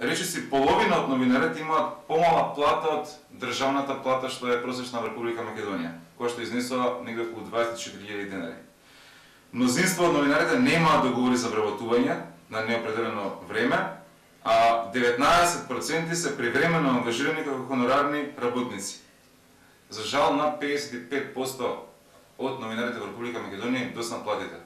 речиси половина од новинарите имаат помала плата од државната плата што е просечна во Република Македонија, која што изнесува негде околу 24.000 денари. Мнозинство од новинарите немаат договори за вработување на неопределено време, а 19% се привремено ангажирани како хонорарни работници. За жал на 55% од новинарите во Република Македонија им доснат платите.